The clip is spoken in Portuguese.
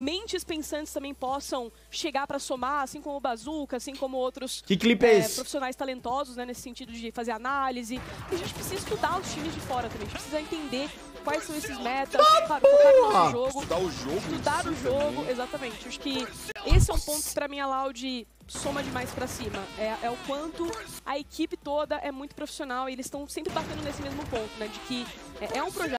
mentes pensantes também possam chegar para somar, assim como o Bazuca, assim como outros Que clipe é é, esse? profissionais talentosos, né, nesse sentido de fazer análise. E a gente precisa estudar os times de fora também, a gente precisa entender quais são esses metas, claro, focar no nosso jogo, Estudar o jogo. estudar o jogo, exatamente. Acho que esse é um ponto que pra mim a Loud soma demais para cima. É, é o quanto a equipe toda é muito profissional e eles estão sempre batendo nesse mesmo ponto, né, de que é, é um projeto